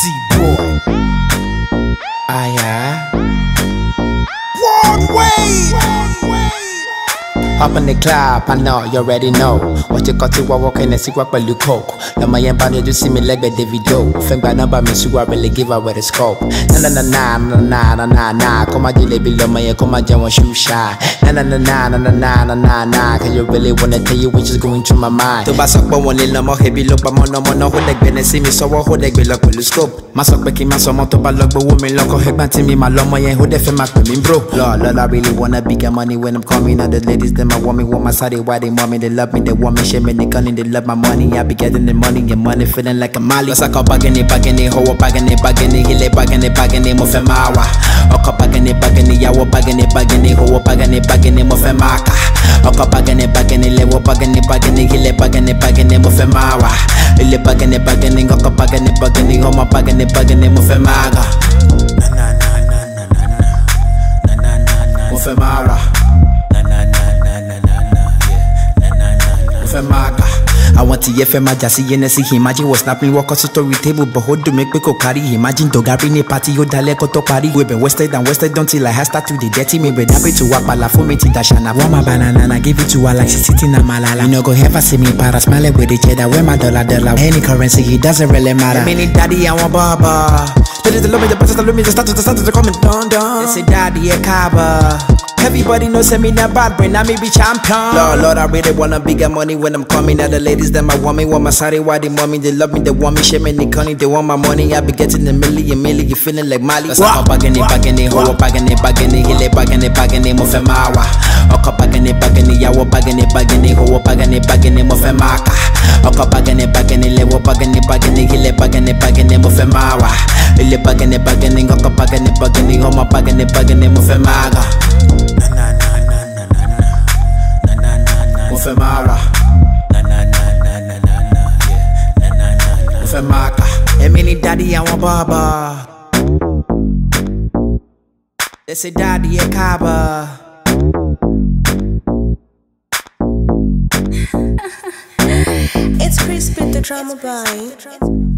MC Boy. Aye, aye. Broadway! Up in the club, I know you already know. What you got to walk in and see what you coke. The my band you see me like the Davido. Think by number me so I really give away the scope. Na na na na na na na na. Come on, jile below my come on, jam shoe shy. Na na na na na na na na na. Cause you really wanna tell you which is going through my mind. To back up one little more heavy look, but no more no hold the gben see me so what hold the gben look with the scope. My sock back in my summer to ball look, but woman look head back to me, my lomo yeah, who the fema me bro. Lord, Lord, I really wanna bigger money when I'm coming. All the ladies, them I want me, want my side, why they want me, they love me, they want me, shame me, they gunning, they love my money. I be getting the money, and money feeling like a molly. Cause I call bagging it, bagging it, ho, bagging it, bagging it, hile bagging it, bagging it, mo fe mawa. Oko bagging it, bagging it, yawo bagging it, bagging it, ho, bagging it, bagging it, mo fe maka. Oko bagging it, bagging it, lewo bagging it, bagging it, hile bagging it, bagging it, mo fe mawa. Hile bagging it, bagging it, oko bagging it, bagging it, ho, ma bagging it, bagging it, mo fe maga. ti yẹ fẹ́ máa jà sí yẹnẹsì imagine was snapping wọ́kọ́ sí torí table but ó dùn mí pé kò kárí. Imagine dọ̀gárí ní pati ó dalẹ́ kó tó parí. Wẹ̀bẹ̀ wasted and wasted until I had start to the dirty mi bẹ̀rẹ̀ dábì tí wà pàlà fún mi ti dàṣà na wọ́n máa banana na give it to wa like sixty na malala. You no go ever see me para smile with the cheddar. Wear my dollar dollar? Any currency it doesn't really matter. Èmi ni dádì àwọn bọ́ọ̀bọ̀. They say dádì ẹ káàbọ̀. Everybody knows me not bad brain, I may be champion. Lord, Lord, I really wanna bigger money when I'm coming. Now the ladies, them I want me, want my side, why they want me, they love me, they want me, shame me, they they want my money. I be getting a million, million, feeling like Mali. That's how bagging it, bagging it, ho, bagging it, bagging it, hile bagging it, bagging it, mo fe mawa. Oko bagging it, bagging it, yawo bagging it, bagging it, ho, bagging it, bagging it, mo fe maka. Oko bagging it, bagging it, lewo bagging na na. Mo. Na na na na na na na yeah. Na na na na. Mo fe maka. Emini daddy I want baba. They say daddy a kaba. It's Chris with the drama boy.